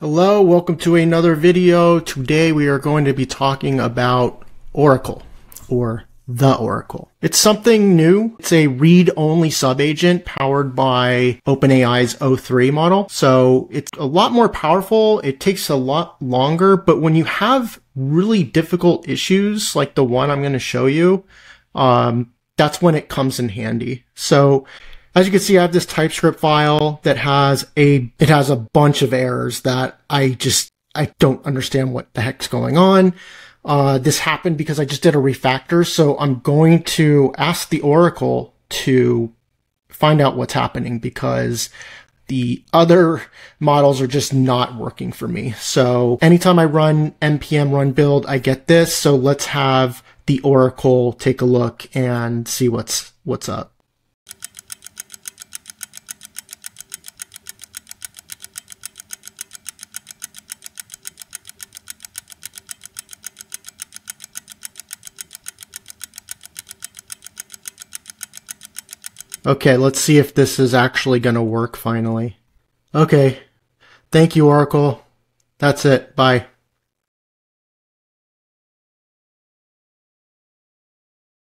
Hello, welcome to another video. Today we are going to be talking about Oracle or the Oracle. It's something new. It's a read-only subagent powered by OpenAI's O3 model. So it's a lot more powerful. It takes a lot longer, but when you have really difficult issues like the one I'm going to show you, um, that's when it comes in handy. So as you can see, I have this TypeScript file that has a, it has a bunch of errors that I just, I don't understand what the heck's going on. Uh, this happened because I just did a refactor. So I'm going to ask the Oracle to find out what's happening because the other models are just not working for me. So anytime I run npm run build, I get this. So let's have the Oracle take a look and see what's, what's up. Okay, let's see if this is actually going to work finally. Okay. Thank you, Oracle. That's it. Bye.